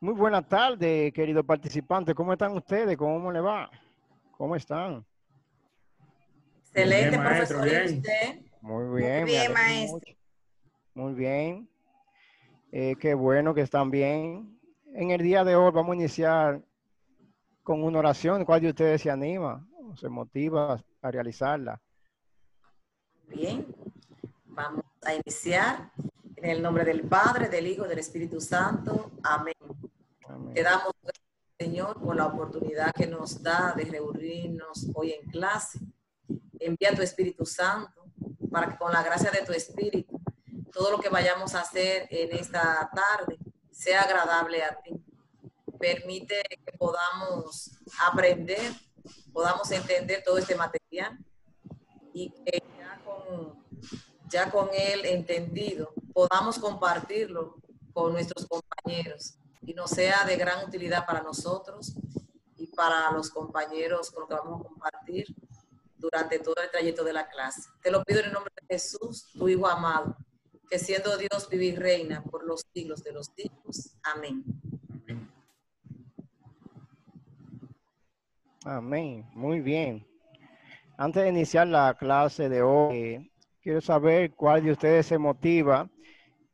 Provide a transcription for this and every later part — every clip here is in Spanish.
Muy buena tarde, querido participante. ¿Cómo están ustedes? ¿Cómo le va? ¿Cómo están? Excelente, Bien, maestro, profesor. ¿Y bien. usted? Muy bien. me bien, maestro. mucho. Muy bien. Eh, qué bueno que están bien. En el día de hoy vamos a iniciar con una oración. ¿Cuál de ustedes se anima o se motiva a realizarla? Bien. Vamos a iniciar en el nombre del Padre, del Hijo y del Espíritu Santo. Amén. Amén. Te damos Señor, por la oportunidad que nos da de reunirnos hoy en clase. Envía tu Espíritu Santo para que con la gracia de tu Espíritu, todo lo que vayamos a hacer en esta tarde sea agradable a ti. Permite que podamos aprender, podamos entender todo este material y que ya con, ya con él entendido podamos compartirlo con nuestros compañeros y nos sea de gran utilidad para nosotros y para los compañeros con los que vamos a compartir durante todo el trayecto de la clase. Te lo pido en el nombre de Jesús, tu Hijo amado, que siendo Dios vive y reina por los siglos de los siglos. Amén. Amén. Amén. Muy bien. Antes de iniciar la clase de hoy, quiero saber cuál de ustedes se motiva.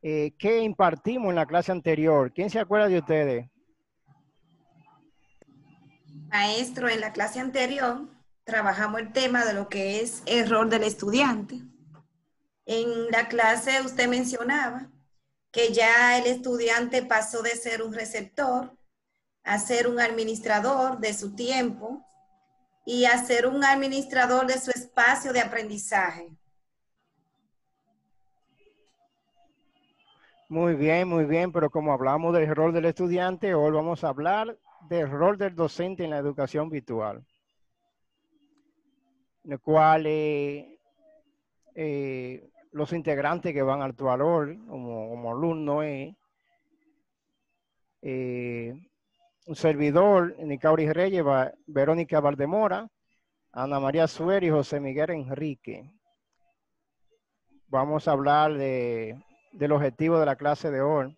Eh, ¿Qué impartimos en la clase anterior? ¿Quién se acuerda de ustedes? Maestro, en la clase anterior trabajamos el tema de lo que es error del estudiante. En la clase usted mencionaba que ya el estudiante pasó de ser un receptor a ser un administrador de su tiempo y a ser un administrador de su espacio de aprendizaje. Muy bien, muy bien, pero como hablamos del rol del estudiante, hoy vamos a hablar del rol del docente en la educación virtual, en el cual eh, eh, los integrantes que van a actuar hoy como, como alumno es eh, un servidor, Nicauri Reyes, Verónica Valdemora, Ana María Suer y José Miguel Enrique. Vamos a hablar de, del objetivo de la clase de hoy.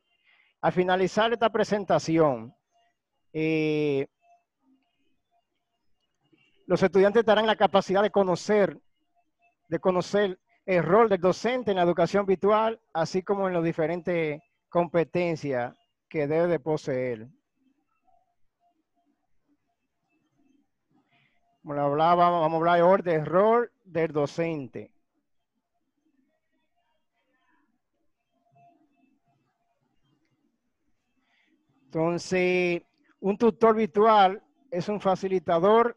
Al finalizar esta presentación, eh, los estudiantes tendrán la capacidad de conocer, de conocer el rol del docente en la educación virtual, así como en las diferentes competencias que debe de poseer. Como lo hablaba, vamos a hablar hoy del rol del docente. Entonces, un tutor virtual es un facilitador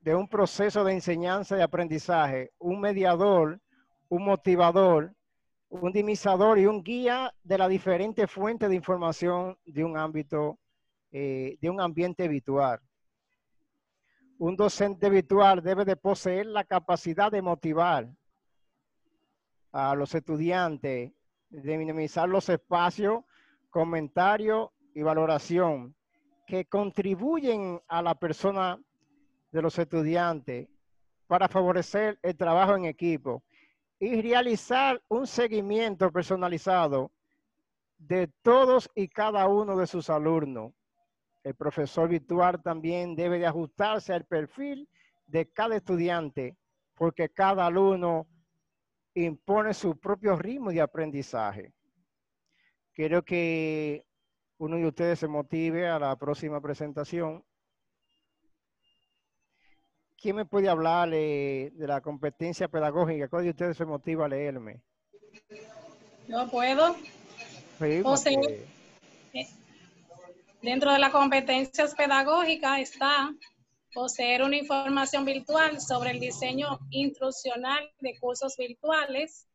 de un proceso de enseñanza y aprendizaje, un mediador, un motivador, un dinamizador y un guía de las diferentes fuentes de información de un ámbito, eh, de un ambiente virtual. Un docente virtual debe de poseer la capacidad de motivar a los estudiantes, de minimizar los espacios, comentarios y valoración que contribuyen a la persona de los estudiantes para favorecer el trabajo en equipo y realizar un seguimiento personalizado de todos y cada uno de sus alumnos. El profesor virtual también debe de ajustarse al perfil de cada estudiante porque cada alumno impone su propio ritmo de aprendizaje. Quiero que uno de ustedes se motive a la próxima presentación. ¿Quién me puede hablar eh, de la competencia pedagógica? ¿Cuál de ustedes se motiva a leerme? Yo puedo. Sí, José. porque- Dentro de las competencias pedagógicas está poseer una información virtual sobre el diseño instruccional de cursos virtuales,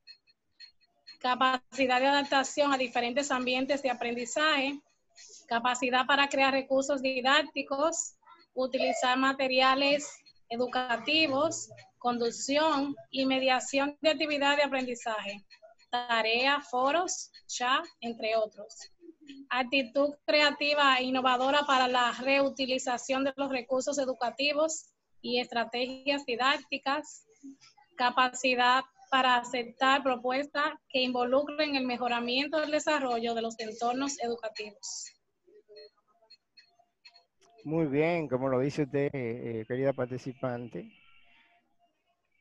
capacidad de adaptación a diferentes ambientes de aprendizaje, capacidad para crear recursos didácticos, utilizar materiales educativos, conducción y mediación de actividad de aprendizaje, tareas, foros, chat, entre otros. Actitud creativa e innovadora para la reutilización de los recursos educativos y estrategias didácticas. Capacidad para aceptar propuestas que involucren el mejoramiento del desarrollo de los entornos educativos. Muy bien, como lo dice usted, eh, querida participante.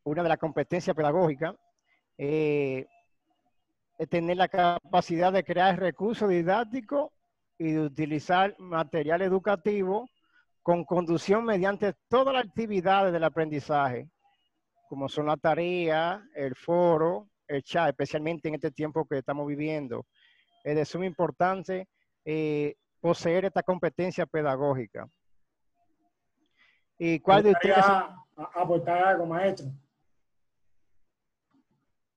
Una de las competencias pedagógicas eh, es tener la capacidad de crear recursos didácticos y de utilizar material educativo con conducción mediante todas las actividades del aprendizaje, como son la tarea, el foro, el chat, especialmente en este tiempo que estamos viviendo. Es de suma importancia eh, poseer esta competencia pedagógica. ¿Y cuál de ustedes? aportar algo, maestro?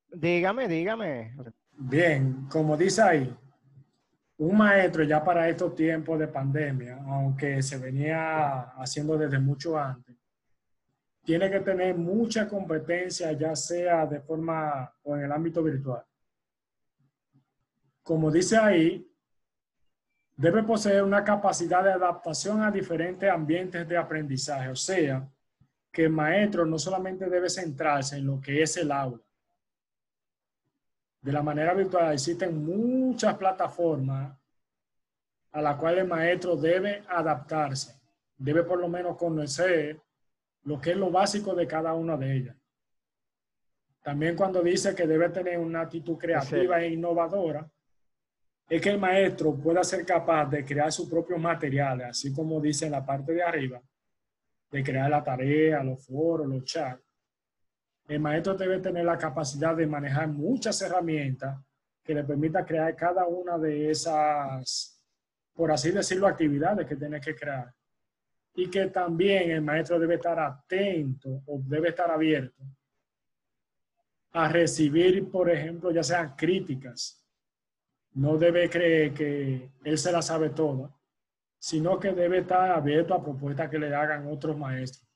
Dígame, dígame. Bien, como dice ahí, un maestro ya para estos tiempos de pandemia, aunque se venía haciendo desde mucho antes, tiene que tener mucha competencia, ya sea de forma o en el ámbito virtual. Como dice ahí, debe poseer una capacidad de adaptación a diferentes ambientes de aprendizaje, o sea, que el maestro no solamente debe centrarse en lo que es el aula. De la manera virtual existen muchas plataformas a las cuales el maestro debe adaptarse, debe por lo menos conocer lo que es lo básico de cada una de ellas. También cuando dice que debe tener una actitud creativa e innovadora, es que el maestro pueda ser capaz de crear sus propios materiales, así como dice en la parte de arriba, de crear la tarea, los foros, los chats. El maestro debe tener la capacidad de manejar muchas herramientas que le permita crear cada una de esas, por así decirlo, actividades que tiene que crear y que también el maestro debe estar atento o debe estar abierto a recibir, por ejemplo, ya sean críticas. No debe creer que él se la sabe toda, sino que debe estar abierto a propuestas que le hagan otros maestros.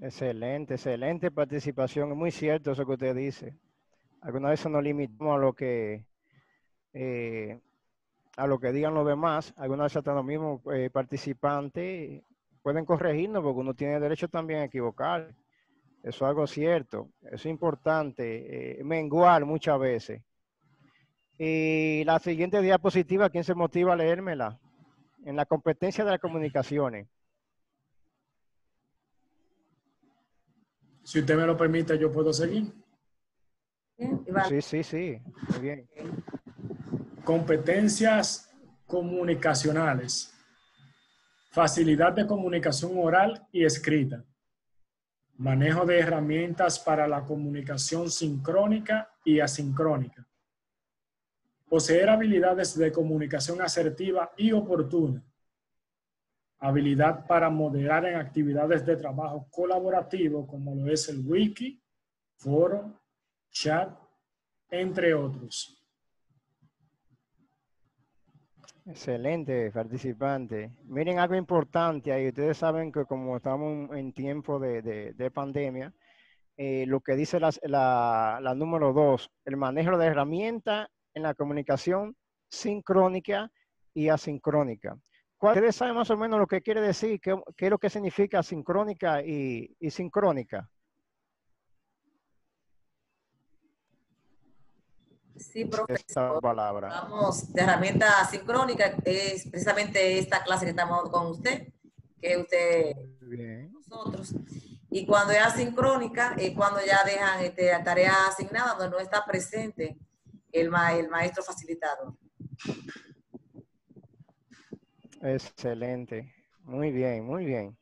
Excelente, excelente participación. Es muy cierto eso que usted dice. Algunas veces nos limitamos a lo que eh, a lo que digan los demás, algunas veces hasta los mismos eh, participantes pueden corregirnos porque uno tiene derecho también a equivocar. Eso es algo cierto, eso es importante, eh, menguar muchas veces. Y la siguiente diapositiva, ¿quién se motiva a leérmela? En la competencia de las comunicaciones. Si usted me lo permite, yo puedo seguir. Sí, sí, sí. Muy bien. Competencias comunicacionales. Facilidad de comunicación oral y escrita. Manejo de herramientas para la comunicación sincrónica y asincrónica. Poseer habilidades de comunicación asertiva y oportuna. Habilidad para moderar en actividades de trabajo colaborativo como lo es el wiki, foro, chat, entre otros. Excelente, participante. Miren algo importante ahí. Ustedes saben que como estamos en tiempo de, pandemia, eh, lo que dice la, la, número dos, el manejo de herramientas en la comunicación sincrónica y asincrónica. ¿Ustedes saben más o menos lo que quiere decir? ¿Qué, es lo que significa sincrónica y, y sincrónica? Sí, profesor. palabra. Vamos, de herramienta sincrónica, es precisamente esta clase que estamos con usted, que usted, Bien. nosotros. Y cuando es asincrónica, es cuando ya dejan este, tarea asignada, donde no está presente el, el maestro facilitador. Excelente. Muy bien, muy bien.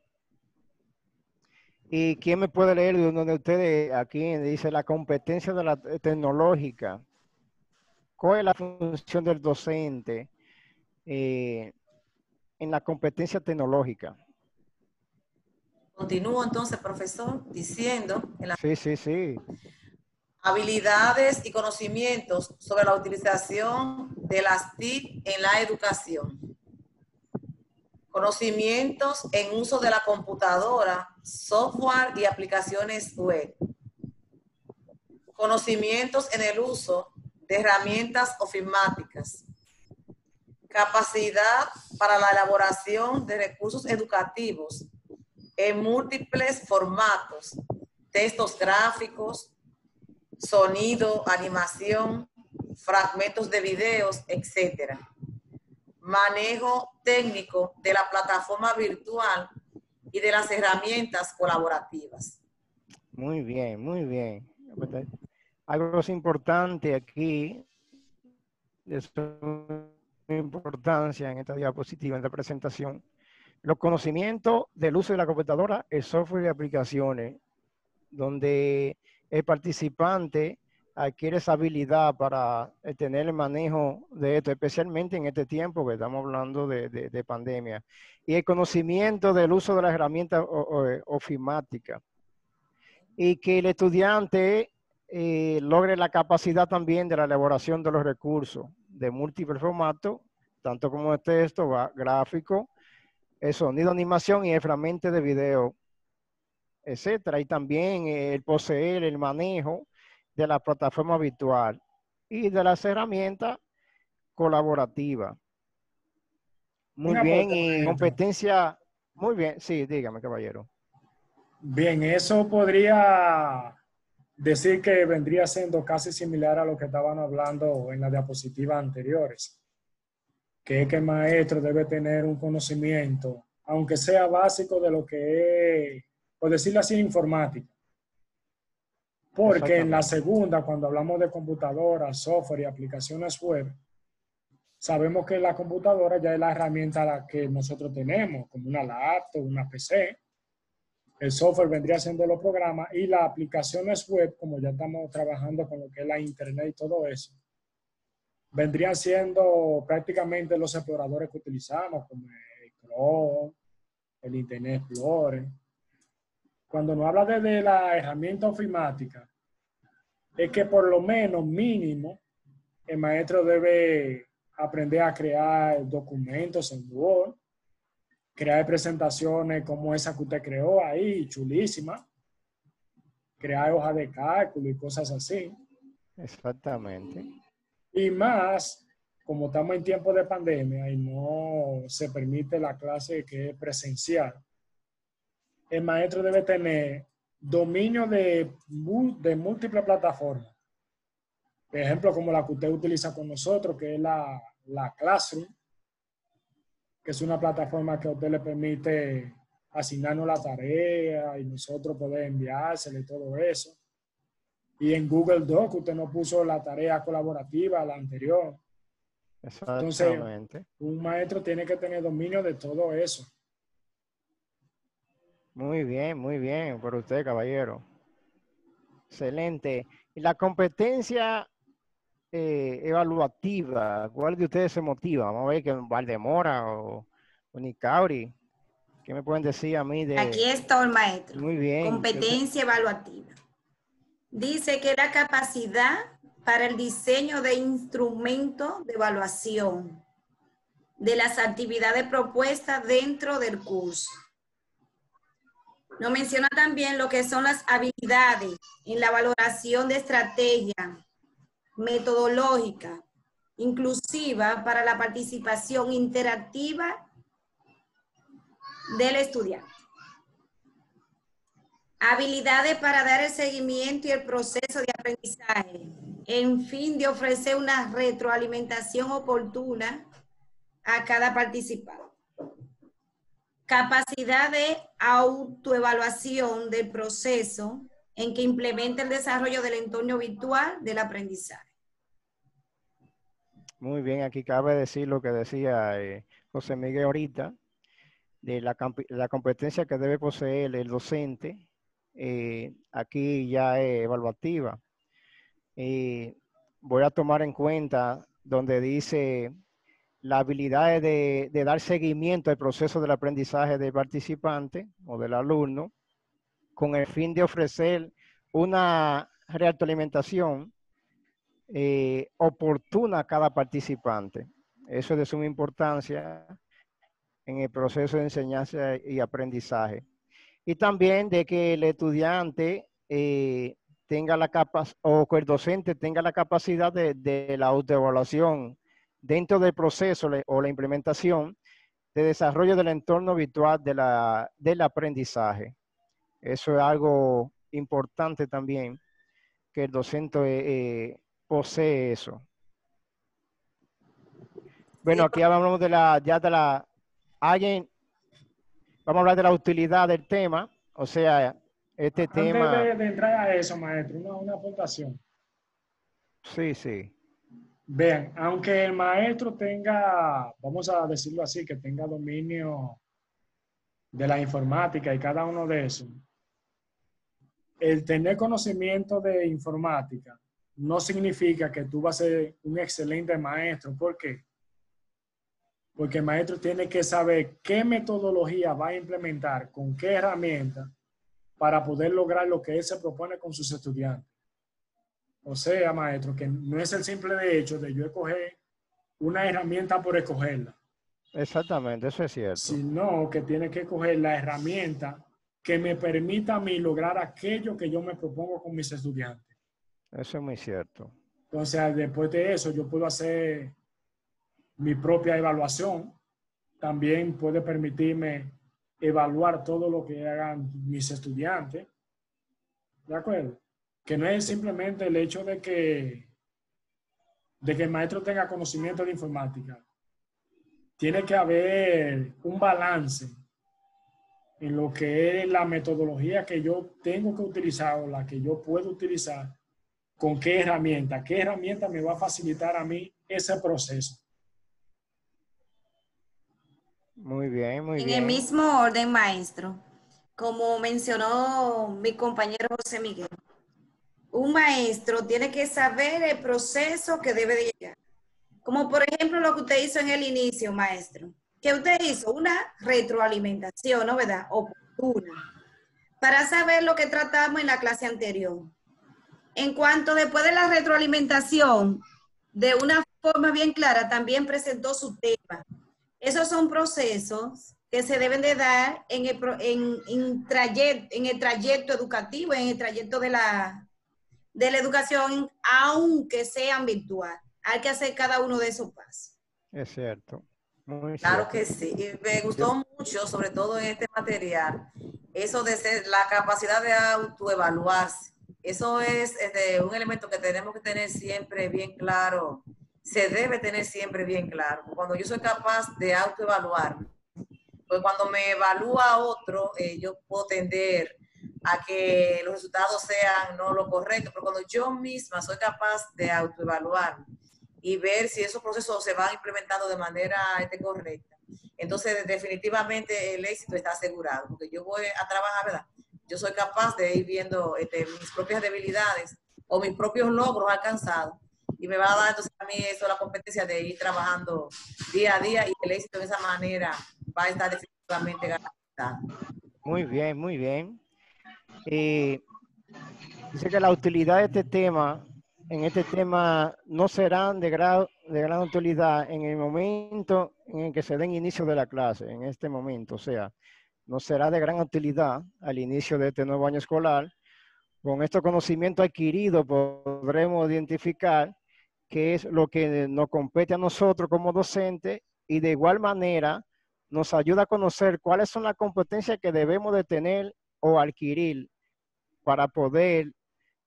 ¿Y quién me puede leer de uno de ustedes aquí dice la competencia de la tecnológica? ¿Cuál es la función del docente eh, en la competencia tecnológica? Continúo entonces, profesor, diciendo. sí, sí, sí. Habilidades y conocimientos sobre la utilización de las TIC en la educación. Conocimientos en uso de la computadora, software y aplicaciones web. Conocimientos en el uso de herramientas ofimáticas, capacidad para la elaboración de recursos educativos en múltiples formatos, textos gráficos, sonido, animación, fragmentos de videos, etc. manejo técnico de la plataforma virtual y de las herramientas colaborativas. Muy bien, muy bien. Algo importante aquí, de importancia en esta diapositiva, en la presentación, los conocimientos del uso de la computadora, el software y aplicaciones, donde el participante adquiere esa habilidad para eh, tener el manejo de esto, especialmente en este tiempo que estamos hablando de, pandemia. Y el conocimiento del uso de las herramientas ofimáticas. Y que el estudiante eh, logre la capacidad también de la elaboración de los recursos de múltiples formatos, tanto como el texto, gráfico, el sonido, animación y el fragmento de video, etcétera. Y también el poseer, el manejo de la plataforma virtual y de las herramientas colaborativas. Muy bien, y competencia, muy bien, sí, dígame, caballero. Bien, eso podría decir que vendría siendo casi similar a lo que estaban hablando en las diapositivas anteriores, que es que el maestro debe tener un conocimiento, aunque sea básico de lo que es, por decirlo así, informática. Porque en la segunda, cuando hablamos de computadoras, software y aplicaciones web, sabemos que la computadora ya es la herramienta que nosotros tenemos, como una laptop, una PC. El software vendría siendo los programas y las aplicaciones web, como ya estamos trabajando con lo que es la internet y todo eso, vendrían siendo prácticamente los exploradores que utilizamos, como el Chrome, el Internet Explorer. Cuando nos habla de, la herramienta ofimática, es que por lo menos mínimo el maestro debe aprender a crear documentos en Word, crear presentaciones como esa que usted creó ahí, chulísima, crear hojas de cálculo y cosas así. Exactamente. Y más, como estamos en tiempo de pandemia y no se permite la clase que es presencial, el maestro debe tener dominio de, de múltiples plataformas. Por ejemplo, como la que usted utiliza con nosotros, que es la, la Classroom, que es una plataforma que a usted le permite asignarnos la tarea y nosotros poder enviársela y todo eso. Y en Google Doc usted nos puso la tarea colaborativa, la anterior. Entonces, un maestro tiene que tener dominio de todo eso. Muy bien, muy bien por usted, caballero. Excelente. Y la competencia eh, evaluativa, ¿cuál de ustedes se motiva? Vamos a ver que Valdemora o, o Nicauri. ¿Qué me pueden decir a mí de...? Aquí está el maestro. Muy bien. Competencia evaluativa. Dice que la capacidad para el diseño de instrumentos de evaluación de las actividades propuestas dentro del curso nos menciona también lo que son las habilidades en la valoración de estrategia metodológica, inclusiva para la participación interactiva del estudiante. Habilidades para dar el seguimiento y el proceso de aprendizaje, en fin de ofrecer una retroalimentación oportuna a cada participante capacidad de autoevaluación del proceso en que implementa el desarrollo del entorno virtual del aprendizaje. Muy bien, aquí cabe decir lo que decía eh, José Miguel ahorita, de la, competencia que debe poseer el docente, eh, aquí ya es evaluativa. Voy a tomar en cuenta donde dice la habilidad de, dar seguimiento al proceso del aprendizaje del participante o del alumno con el fin de ofrecer una retroalimentación eh, oportuna a cada participante. Eso es de suma importancia en el proceso de enseñanza y aprendizaje. Y también de que el estudiante eh, tenga la capacidad, o que el docente tenga la capacidad de, la autoevaluación dentro del proceso o la implementación de desarrollo del entorno virtual del aprendizaje. Eso es algo importante también, que el docente eh, posee eso. Bueno, aquí hablamos de la, ya de la, alguien, vamos a hablar de la utilidad del tema, o sea, este Antes tema, de, de entrar a eso, maestro, una, una aportación. sí, sí, Vean, aunque el maestro tenga, vamos a decirlo así, que tenga dominio de la informática y cada uno de esos, el tener conocimiento de informática no significa que tú vas a ser un excelente maestro. ¿Por qué? Porque el maestro tiene que saber qué metodología va a implementar, con qué herramienta, para poder lograr lo que él se propone con sus estudiantes. O sea, maestro, que no es el simple hecho de yo escoger una herramienta por escogerla, exactamente, eso es cierto. sino que tiene que escoger la herramienta que me permita a mí lograr aquello que yo me propongo con mis estudiantes. Eso es muy cierto. Entonces, después de eso, yo puedo hacer mi propia evaluación. También puede permitirme evaluar todo lo que hagan mis estudiantes. ¿De acuerdo? Que no es simplemente el hecho de que, de que el maestro tenga conocimiento de informática. Tiene que haber un balance en lo que es la metodología que yo tengo que utilizar o la que yo puedo utilizar, con qué herramienta, qué herramienta me va a facilitar a mí ese proceso. Muy bien, muy En bien. el mismo orden, maestro, como mencionó mi compañero José Miguel, un maestro tiene que saber el proceso que debe de llegar. Como por ejemplo lo que usted hizo en el inicio, maestro, que usted hizo una retroalimentación, ¿no verdad? Oportuna, para saber lo que tratamos en la clase anterior. En cuanto después de la retroalimentación, de una forma bien clara, también presentó su tema. Esos son procesos que se deben de dar en el, trayecto, educativo, en el trayecto de la, de la educación, aunque sean virtual. Hay que hacer cada uno de esos pasos. Es cierto. Muy Claro cierto. que sí. Y me gustó mucho, sobre todo en este material, eso de ser la capacidad de autoevaluarse. Eso es un elemento que tenemos que tener siempre bien claro. Se debe tener siempre bien claro. Cuando yo soy capaz de autoevaluar, pues cuando me evalúa otro, eh, yo puedo tender a que los resultados sean no lo correcto, pero cuando yo misma soy capaz de autoevaluar y ver si esos procesos se van implementando de manera este, correcta, entonces definitivamente el éxito está asegurado, porque yo voy a trabajar, ¿verdad? Yo soy capaz de ir viendo este, mis propias debilidades o mis propios logros alcanzados y me va a dar entonces a mí eso la competencia de ir trabajando día a día y el éxito de esa manera va a estar definitivamente garantizado. Muy bien, muy bien. Eh, dice que la utilidad de este tema, en este tema, no serán de, grado, de gran utilidad en el momento en el que se den inicio de la clase, en este momento. O sea, no será de gran utilidad al inicio de este nuevo año escolar. Con estos conocimientos adquiridos podremos identificar qué es lo que nos compete a nosotros como docentes y de igual manera nos ayuda a conocer cuáles son las competencias que debemos de tener o adquirir para poder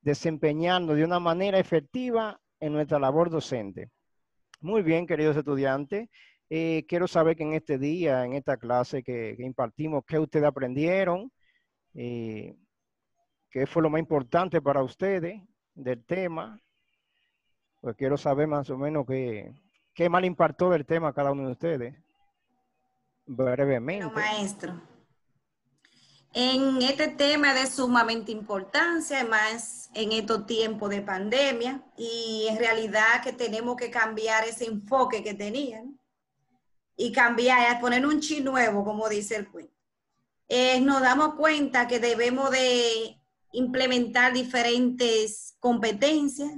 desempeñarnos de una manera efectiva en nuestra labor docente. Muy bien, queridos estudiantes. Eh, quiero saber que en este día, en esta clase que, que impartimos, qué ustedes aprendieron, eh, qué fue lo más importante para ustedes del tema. Pues quiero saber más o menos qué, qué mal impactó del tema a cada uno de ustedes. Brevemente. Maestro, en este tema de sumamente importancia, además en estos tiempos de pandemia, y en realidad que tenemos que cambiar ese enfoque que tenían y cambiar, poner un chi nuevo, como dice el cuento. Eh, nos damos cuenta que debemos de implementar diferentes competencias,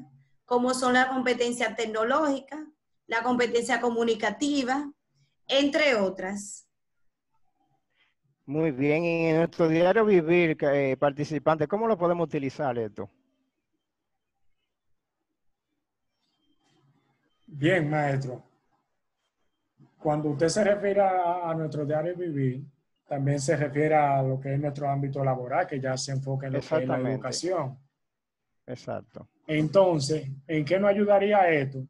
como son la competencia tecnológica, la competencia comunicativa, entre otras. Muy bien, y en nuestro diario vivir, eh, participante, ¿cómo lo podemos utilizar esto? Bien, maestro. Cuando usted se refiere a, a nuestro diario vivir, también se refiere a lo que es nuestro ámbito laboral, que ya se enfoca en lo que es la educación. Exacto. Entonces, ¿en qué nos ayudaría esto?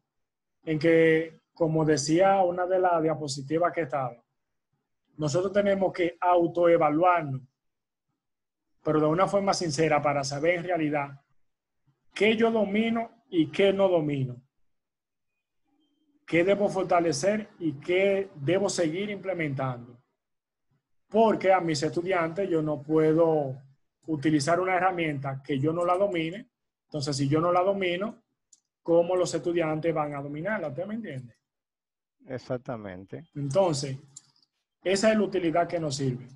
En que como decía una de las diapositivas que estaba, nosotros tenemos que autoevaluarnos, pero de una forma sincera para saber en realidad qué yo domino y qué no domino, qué debo fortalecer y qué debo seguir implementando. Porque a mis estudiantes yo no puedo utilizar una herramienta que yo no la domine. Entonces, si yo no la domino, ¿cómo los estudiantes van a dominarla? ¿Usted me entiende? Exactamente. Entonces, esa es la utilidad que nos sirve.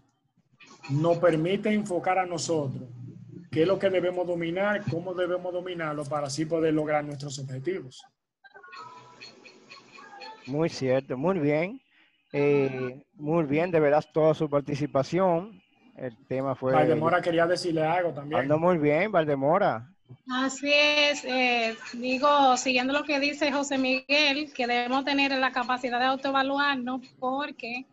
Nos permite enfocar a nosotros qué es lo que debemos dominar, cómo debemos dominarlo para así poder lograr nuestros objetivos. Muy cierto, muy bien. Eh, muy bien, de verdad, toda su participación. El tema fue... Valdemora quería decirle algo también. Ando muy bien, Valdemora. Así es, eh, digo, siguiendo lo que dice José Miguel, que debemos tener la capacidad de autoevaluarnos porque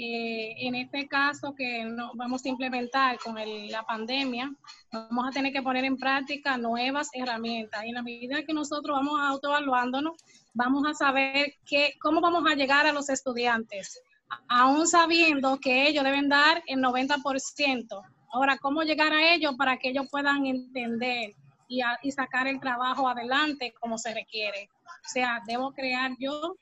eh, en este caso que no, vamos a implementar con la pandemia, vamos a tener que poner en práctica nuevas herramientas. Y en la medida que nosotros vamos autoevaluándonos, vamos a saber que, cómo vamos a llegar a los estudiantes, aún sabiendo que ellos deben dar el 90%. Ahora, ¿cómo llegar a ellos para que ellos puedan entender y, y sacar el trabajo adelante como se requiere? O sea, debo crear yo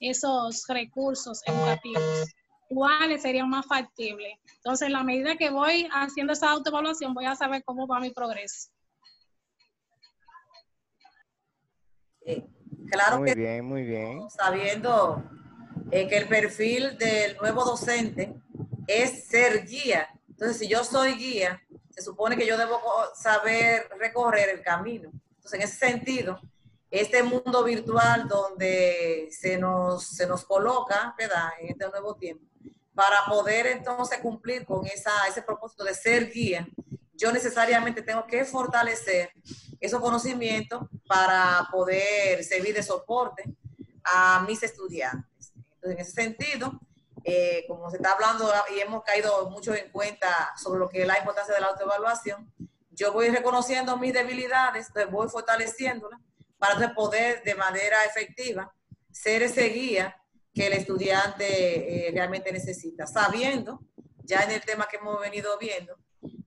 esos recursos educativos cuáles serían más factibles. Entonces, en la medida que voy haciendo esa autoevaluación, voy a saber cómo va mi progreso. claro muy que bien, muy bien. sabiendo eh, que el perfil del nuevo docente es ser guía. Entonces, si yo soy guía, se supone que yo debo saber recorrer el camino. Entonces, en ese sentido, este mundo virtual donde se nos, se nos coloca, ¿verdad? En este nuevo tiempo, para poder entonces cumplir con esa, ese propósito de ser guía, yo necesariamente tengo que fortalecer esos conocimientos para poder servir de soporte a mis estudiantes. Entonces, en ese sentido, eh, como se está hablando y hemos caído mucho en cuenta sobre lo que es la importancia de la autoevaluación, yo voy reconociendo mis debilidades, entonces voy fortaleciéndolas para poder de manera efectiva ser ese guía que el estudiante eh, realmente necesita, sabiendo, ya en el tema que hemos venido viendo,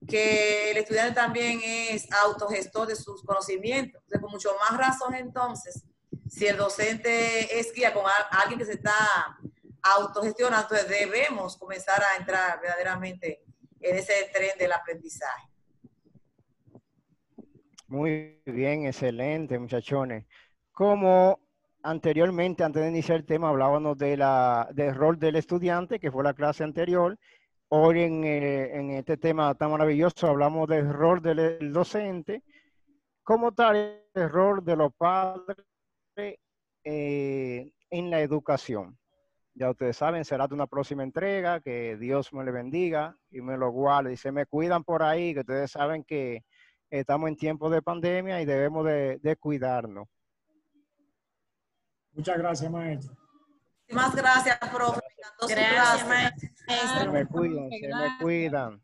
que el estudiante también es autogestor de sus conocimientos. Entonces, con mucho más razón entonces, si el docente es guía con alguien que se está autogestionando, entonces debemos comenzar a entrar verdaderamente en ese tren del aprendizaje. Muy bien, excelente, muchachones. Como anteriormente, antes de iniciar el tema, hablábamos de la, del rol del estudiante, que fue la clase anterior. Hoy en, eh, este tema tan maravilloso hablamos del rol del docente. ¿Cómo tal el rol de los padres eh, en la educación? Ya ustedes saben, será de una próxima entrega, que Dios me le bendiga y me lo guarde. Y se me cuidan por ahí, que ustedes saben que estamos en tiempos de pandemia y debemos de, cuidarnos. Muchas gracias, maestro. Muchas gracias, profe. Gracias, maestro. Se me cuidan, se me cuidan.